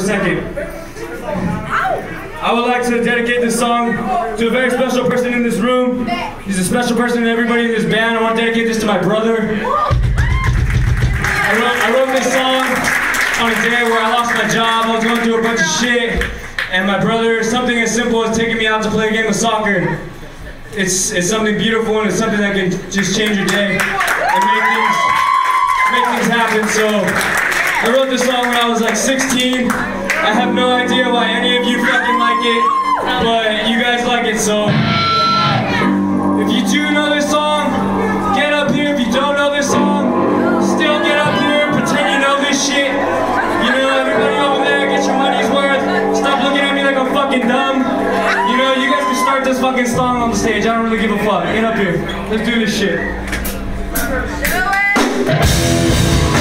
a second. I would like to dedicate this song to a very special person in this room. He's a special person to everybody in this band. I want to dedicate this to my brother. I wrote, I wrote this song on a day where I lost my job. I was going through a bunch of shit. And my brother, something as simple as taking me out to play a game of soccer. It's, it's something beautiful and it's something that can just change your day and make things, make things happen. So I wrote this song when I was like 16. I have no idea why any of you fucking like it, but you guys like it, so if you do know this song, get up here. If you don't know this song, still get up here, and pretend you know this shit. You know, everybody over there, get your money's worth. Stop looking at me like I'm fucking dumb. You know, you guys can start this fucking song on the stage. I don't really give a fuck. Get up here. Let's do this shit. Do it!